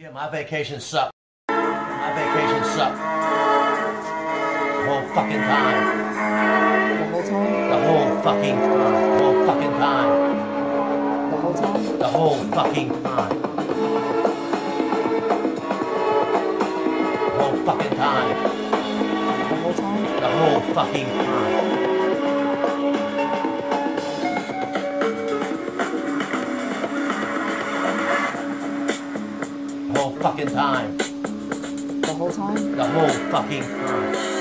Yeah, my vacation sucked. My vacation sucked. The whole fucking time. The whole time? The whole fucking time. The whole fucking time. The whole time? The whole fucking time. The whole fucking time. The whole time? The whole fucking time. Whole fucking time. The whole time? The whole fucking time.